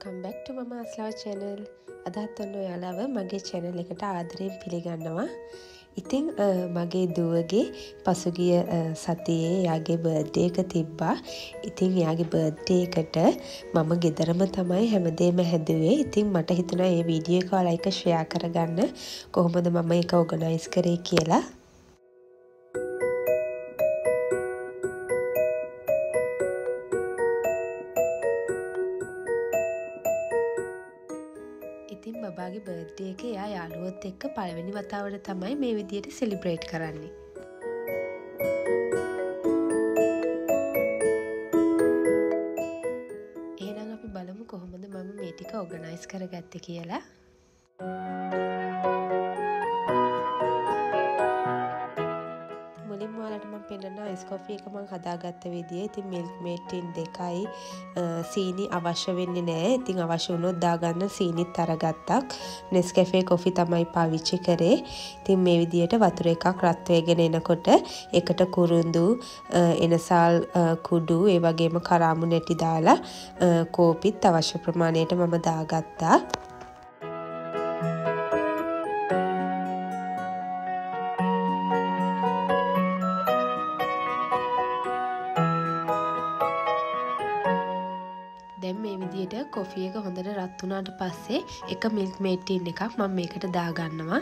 Welcome බැක්ට මම අස්ලාව channel අදත් ඔන්න ඔයාලාව මගේ චැනල් එකට ආදරයෙන් පිළිගන්නවා. ඉතිං මගේ දුවගේ පසුගිය සතියේ යාගේ බර්ඩ්ඩේක තිබ්බා. ඉතිං යාගේ බර්ඩ්ඩේකට මම ගෙදරම තමයි හැමදේම හැදුවේ. ඉතිං මට හිතුනා ඒ වීඩියෝ එක ඔයාලා එක ෂෙයා කරගන්න. කොහොමද මම එක ඔගනයිස් කරේ කියලා. බබාගේ බර්ධ්ඩය එක එයා යාළුවොත් එක්ක පළවෙනි වතාවට තමයි මේ විදියට සෙලිබ්‍රේට් කරන්නේ. එහෙනම් අපි බලමු කොහොමද මම මේ ටික ඔර්ගනයිස් කරගත්තේ කියලා. මම පෙන්නනවා අයිස් කොෆි එක මම හදාගත්ත විදිය. ඉතින් මිල්ක් මේඩ් ටින් දෙකයි සීනි අවශ්‍ය වෙන්නේ නැහැ. ඉතින් අවශ්‍ය වුණොත් දාගන්න සීනිත් අරගත්තක්. නෙස්කැෆේ කොෆි තමයි පාවිච්චි කරේ. ඉතින් මේ විදියට වතුර එකක් රත් වෙගෙන එනකොට එකට කුරුඳු එනසාල් කුඩු ඒ වගේම කරාමු නැටි දාලා කෝපිත් අවශ්‍ය ප්‍රමාණයට මම දාගත්තා. විදියට කොෆි එක හොඳට රත් වුණාට පස්සේ එක මිල්ක් මේඩ් ටින් එකක් මම මේකට දාගන්නවා.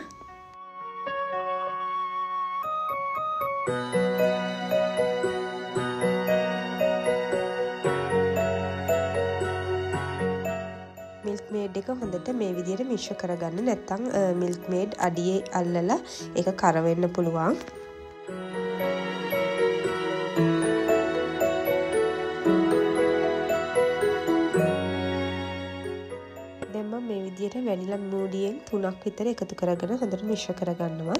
මිල්ක් මේඩ් එක හොඳට මේ විදියට මිශ්‍ර කරගන්න නැත්තම් මිල්ක් මේඩ් අඩියේ අල්ලලා ඒක කර වෙන්න පුළුවන්. විදියට වැනිලා මූඩියෙන් තුනක් විතර එකතු කරගෙන හොඳට මිශ්‍ර කරගන්නවා.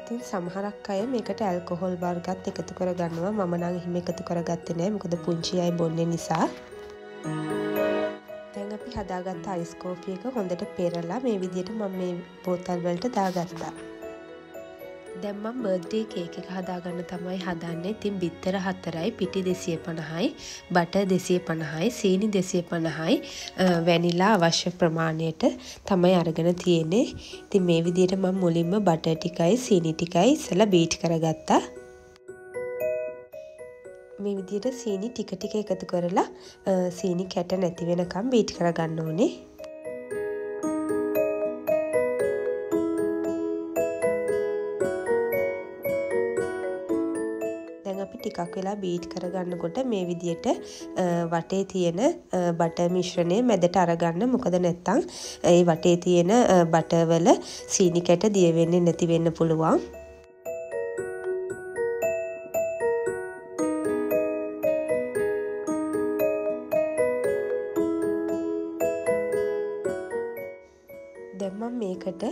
ඉතින් සමහරක් අය මේකට ඇල්කොහොල් වර්ගත් එකතු කරගන්නවා. මම නම් එහෙම එකතු කරගත්තේ නැහැ. මොකද පුංචි අය බොන්නේ නිසා. දැන් අපි හදාගත්ත අයිස් කෝපි එක හොඳට පෙරලා මේ විදියට මම මේ බෝතල් වලට දාගත්තා. දැන් මම බර්ත්ඩේ කේක් එක හදාගන්න තමයි හදන්නේ. ඉතින් බිත්තර හතරයි, පිටි 250යි, බටර් 250යි, සීනි 250යි, වැනිලා අවශ්‍ය ප්‍රමාණයට තමයි අරගෙන තියෙන්නේ. ඉතින් මේ විදිහට මම මුලින්ම බටර් ටිකයි, සීනි ටිකයි ඉස්සලා බීට් කරගත්තා. මේ විදිහට සීනි ටික ටික එකතු කරලා සීනි කැට නැති වෙනකම් බීට් කරගන්න ඕනේ. අපි ටිකක් වෙලා බීට් කරගන්නකොට මේ විදියට වටේ තියෙන බටර් මිශ්‍රණය මැදට අරගන්න මොකද නැත්තම් ඒ වටේ තියෙන බටර් වල සීනි කැට දිය වෙන්නේ නැති වෙන්න පුළුවන්. දැන් මම මේකට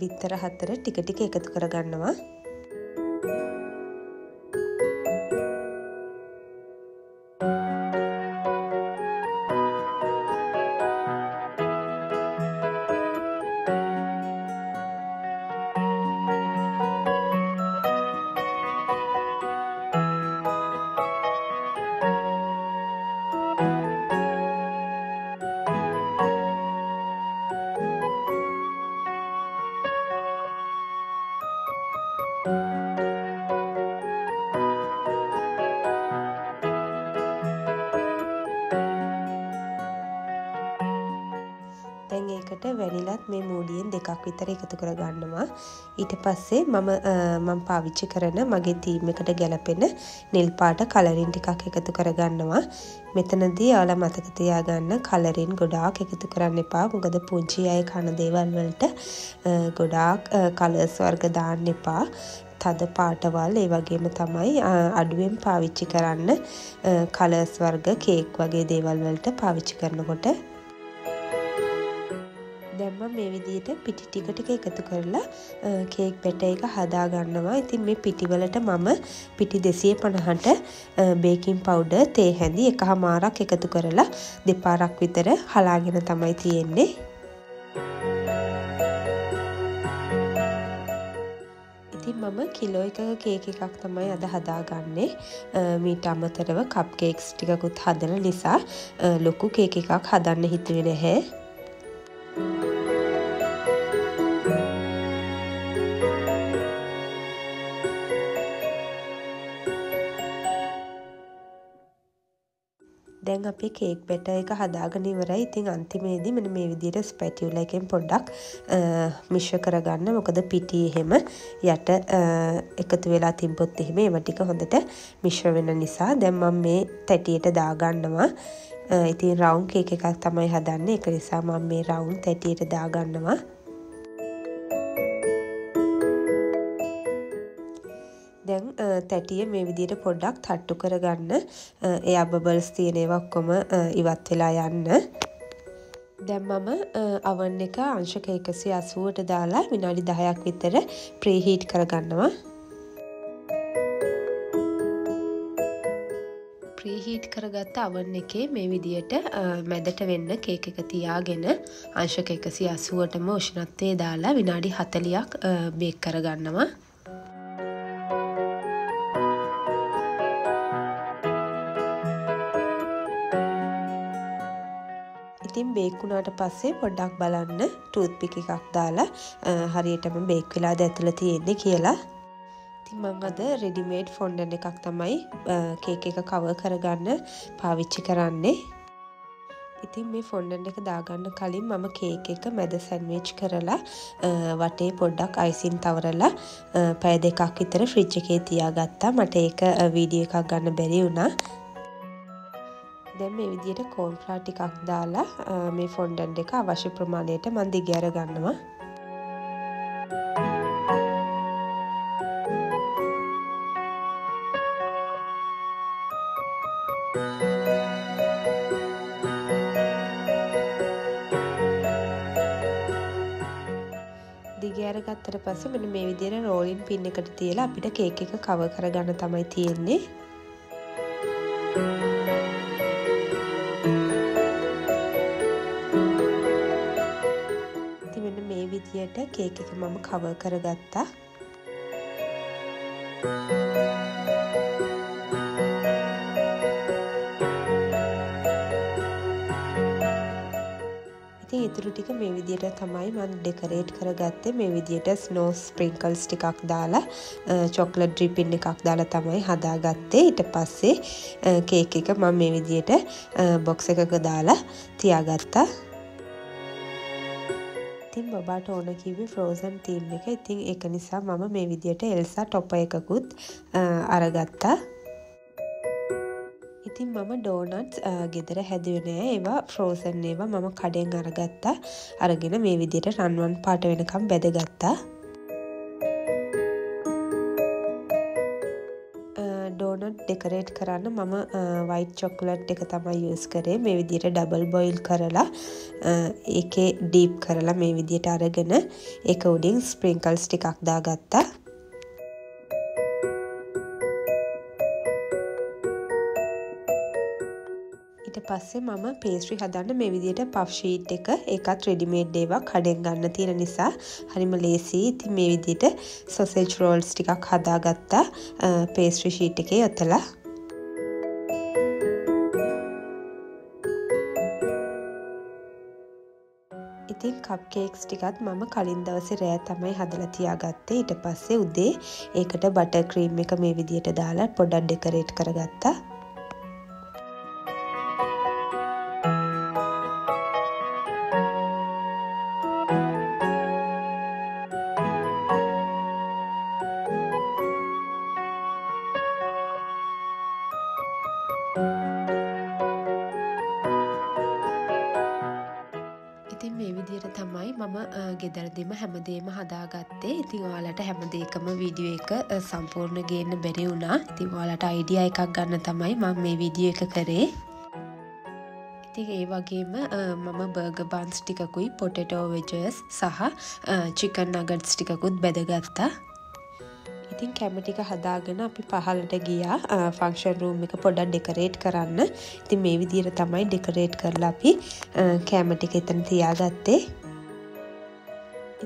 බිත්තර හතර ටික ටික එකතු කරගන්නවා. වැනිලත් මේ මූඩියෙන් දෙකක් විතර එකතු කරගන්නවා. ඊට පස්සේ මම මම පාවිච්චි කරන මගේ තීම් එකට ගැලපෙන නිල් පාට කලරින් ටිකක් එකතු කරගන්නවා. මෙතනදී ඔයාලා මතක තියාගන්න කලරින් ගොඩාක් එකතු කරන්න එපා. මොකද පුංචි අය කන දේවල් වලට ගොඩාක් කලර්ස් වර්ග දාන්න එපා. තද පාටවල් ඒ වගේම තමයි අඩුවෙන් පාවිච්චි කරන්න කලර්ස් වර්ග කේක් වගේ දේවල් වලට පාවිච්චි කරනකොට දැම්ම මේ විදියට පිටි ටික ටික එකතු කරලා කේක් බැට එක හදා ගන්නවා. ඉතින් මේ පිටිවලට මම පිටි 250ට බේකින් පවුඩර් තේ හැඳි එකහමාරක් එකතු කරලා දෙපාරක් විතර හලාගෙන තමයි තියෙන්නේ. ඉතින් මම කිලෝ එක කේක එකක් තමයි අද හදාගන්නේ මීට අමතරව කප් කේක්ස් ටිකකුත් හදන නිසා ලොකු කේක එකක් හදන්න හිතුවෙ නැහැ අපි කේක් බැට එක හදාගෙන ඉවරයි. ඉතින් අන්තිමේදී මෙන්න මේ විදිහට ස්පැටියුලා එකෙන් පොඩ්ඩක් මිශ්‍ර කරගන්න. මොකද පිටි එහෙම යට එකතු වෙලා තිබ්බොත් එහෙම ඒව ටික හොඳට මිශ්‍ර වෙන නිසා දැන් මම මේ තැටියට දාගන්නවා. ඉතින් රවුන්ඩ් කේක් එකක් තමයි හදන්නේ. ඒක නිසා මම මේ රවුන්ඩ් තැටියට දාගන්නවා. තැටිය මේ විදිහට පොඩ්ඩක් තට්ටු කරගන්න. එයා බබල්ස් තියෙන ඒවා ඔක්කොම ඉවත් වෙලා යන්න. දැන් මම අවන් එක අංශක 180ට දාලා විනාඩි 10ක් විතර ප්‍රීහීට් කරගන්නවා. ප්‍රීහීට් කරගත්ත අවන් එකේ මේ විදියට මැදට වෙන්න කේක් එක තියාගෙන අංශක 180ටම උෂ්ණත්වයේ දාලා විනාඩි 40ක් බේක් කරගන්නවා. ඉතින් බේකුණාට පස්සේ පොඩ්ඩක් බලන්න ටූත් පික එකක් දාලා හරියටම බේක් වෙලාද ඇතුළ තියෙන්නේ කියලා. ඉතින් මං අද රෙඩිමේඩ් ෆොන්ඩන් එකක් තමයි කේක එක කව කරගන්න පාවිච්චි කරන්නේ. ඉතින් මේ ෆොන්ඩන් එක දාගන්න කලින් මම කේක එක මැද සැන්විච් කරලා වටේ පොඩ්ඩක් අයිසින් තවරලා පැය දෙකක් විතර ෆ්‍රිජ් එකේ තියාගත්තා. මට ඒක වීඩියෝ එකක් ගන්න බැරි වුණා. දැන් මේ විදිහට කෝන්ෆ්ලා ටිකක් දාලා මේ ෆොන්ඩන්ට් එක අවශ්‍ය ප්‍රමාණයට මම දිග අර ගන්නවා දිගෑර ගත්තට පස්සේ මෙන්න මේ විදිහට රෝලින් පින් එකට තියලා අපිට කේක් එක කවර් කරගන්න තමයි තියෙන්නේ. විදියට කේක් එක මම කවර් කරගත්තා. ඉතින් ඉතුරු ටික මේ විදියට තමයි මම ඩෙකරේට් කරගත්තේ. මේ විදියට ස්නෝ ස්ප්‍රින්කල්ස් ටිකක් දාලා චොක්ලට් ඩ්‍රිපින් එකක් දාලා තමයි හදාගත්තේ. ඊට පස්සේ කේක් එක මම මේ විදියට බොක්ස් එකක දාලා තියාගත්තා. ඉතින් බබාට ඕන කිව්වේ ෆ්‍රෝසන් තීම් එක. ඉතින් ඒක නිසා මම මේ විදියට එල්සා ටොප එකකුත් අරගත්තා. ඉතින් මම ඩෝනට්ස් ගෙදර හැදුවේ නෑ. ඒවා ෆ්‍රෝසන් ඒවා මම කඩෙන් අරගත්තා. අරගෙන මේ විදියට රන්වන් පාට වෙනකම් බැදගත්තා. ඩෙකරේට් කරන්න මම වයිට් චොක්ලට් එක තමයි යස් කරේ. මේ විදියට ඩබල් බොයිල් කරලා ඒකේ ඩීප් කරලා මේ විදියට අරගෙන ඒක උඩින් ස්ප්‍රින්කල්ස් ටිකක් දාගත්තා. පස්සේ මම පේස්ට්‍රි හදන්න මේ විදියට පෆ් ෂීට් එක ඒකත් රෙඩිමේඩ් ඒවා කඩෙන් ගන්න තියෙන නිසා හරිම ලේසි. ඉතින් මේ විදියට සොසේජ් රෝල්ස් ටිකක් හදාගත්තා පේස්ට්‍රි ෂීට් එකේ යොතලා. ඉතින් කප් කේක්ස් ටිකත් මම කලින් දවසේ රෑ තමයි හදලා තියාගත්තේ. ඊට පස්සේ උදේ ඒකට බටර් ක්‍රීම් එක මේ විදියට දාලා පොඩක් ඩෙකරේට් කරගත්තා. ඉතින් මේ විදිහට තමයි මම ගෙදරදිම හැමදේම හදාගත්තේ. ඉතින් ඔයාලට හැමදේකම වීඩියෝ එක සම්පූර්ණ ගේන්න බැරි වුණා. ඉතින් ඔයාලට අයිඩියා එකක් ගන්න තමයි මම මේ වීඩියෝ එක කරේ. ඉතින් ඒ වගේම මම බර්ග බන්ස් ටිකකුයි පොටෙටෝ වෙජස් සහ චිකන් නගට්ස් ටිකකුත් බැදගත්තා ඉතින් කැම ටික හදාගෙන අපි පහලට ගියා. ෆංක්ෂන් රූම් එක පොඩක් ඩෙකරේට් කරන්න. ඉතින් මේ විදිහට තමයි ඩෙකරේට් කරලා අපි කැම ටික එතන තියාගත්තේ.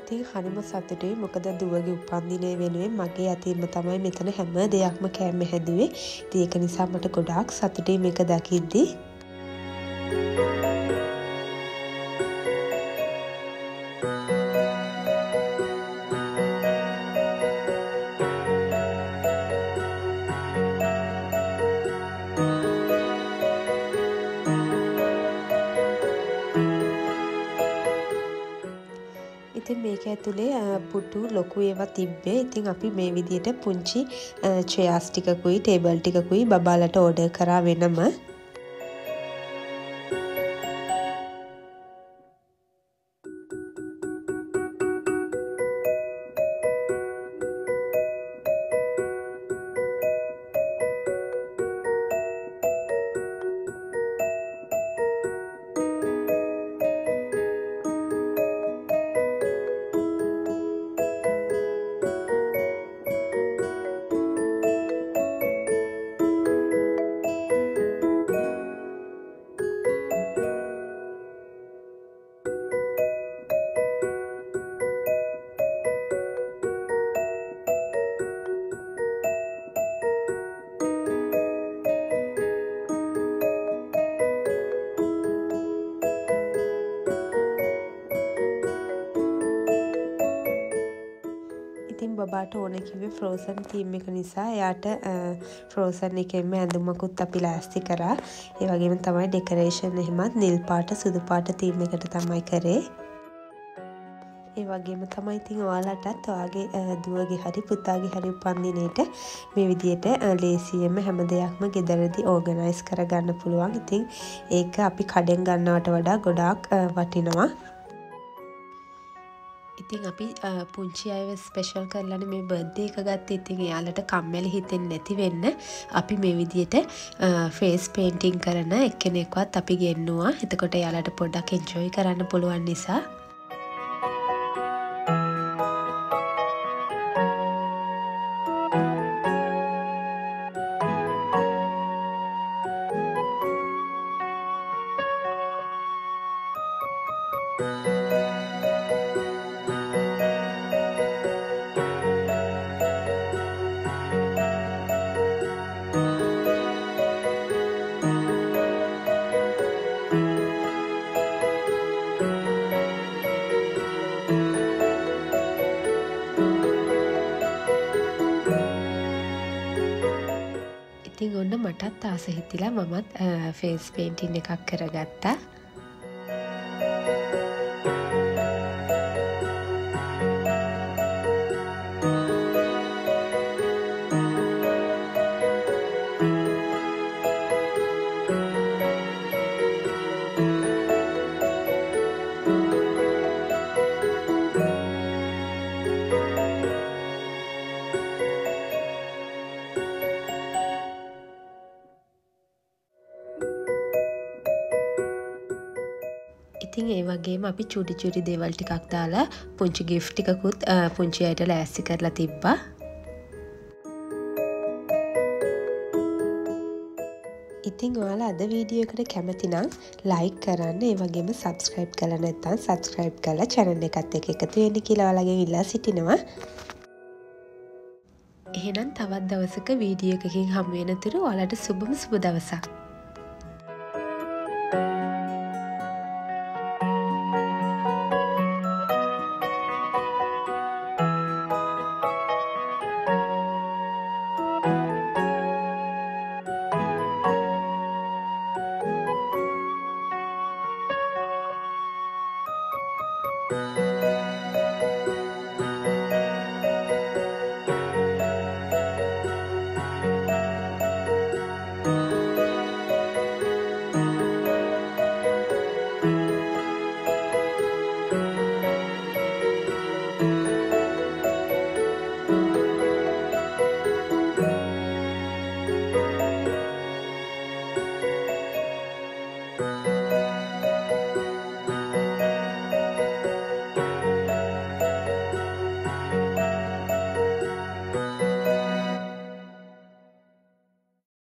ඉතින් හරිම සතුටුයි. මොකද දුවගේ උපන්දිනය වෙනුවෙන් මගේ අතින්ම තමයි මෙතන හැම දෙයක්ම කෑම හැදුවේ. ඉතින් ඒක නිසා මට ගොඩාක් සතුටුයි මේක දකිද්දී. ඉතින් මේක ඇතුලේ පුටු ලොකු ඒවා තිබ්බේ. ඉතින් අපි මේ විදියට පුංචි චෙයාස් ටිකකුයි ටේබල් ටිකකුයි බබාලට ඕඩර් කරා වෙනම. ඉතින් බබාට ඕන කිව්වේ ෆ්‍රෝසන් තීම් එක නිසා එයාට ෆ්‍රෝසන් එකෙන්ම ඇඳුමකුත් අපි ලෑස්ති කරා. ඒ වගේම තමයි ඩෙකරේෂන් එහෙමත් නිල් පාට සුදු පාට තීම් එකට තමයි කරේ. ඒ වගේම තමයි ඉතින් ඔයාලටත් ඔයාගේ දුවගේ හරි පුතාගේ හරි උපන්දිනේට මේ විදියට ලේසියෙන්ම හැම දෙයක්ම ගෙදරදී ඕගනයිස් කරගන්න පුළුවන්. ඉතින් ඒක අපි කඩෙන් ගන්නවට වඩා ගොඩාක් වටිනවා. ඉතින් අපි පුංචි අයව ස්පෙෂල් කරලන මේ බර්ධය එක ගත්ත. ඉතින් එයාලට කම්මැලි හිතෙන් නැති වෙන්න අපි මේ විදියට ෆේස් පේන්ටිං කරන එක්කෙනෙක්වත් අපි ගෙන්නවා. එතකොට එයාලට පොඩ්ඩක් එන්ජොයි කරන්න පුළුවන් නිසා. ඔන්න මටත් ආස හිතිලා මමත් ෆේස් පේන්ටින් එකක් කරගත්තා. වගේම අපි චුඩි චුඩි දේවල් ටිකක් දාලා පුංචි ගිෆ් ටිකකුත් පුංචි අයට ලෑස්ති කරලා තිබ්බා. ඉතින් ඔයාලා අද වීඩියෝ එකට කැමති නම් ලයික් කරන්න ඒ වගේම සබස්ක්‍රයිබ් කරලා නැත්නම් සබස්ක්‍රයිබ් කරලා channel එකත් එක්ක එකතු වෙන්න කියලා ඔයාලගෙන් ඉල්ලා සිටිනවා. එහෙනම් තවත් දවසක වීඩියෝ එකකින් හමු වෙනතුරු ඔයාලට සුබම සුබ දවසක්.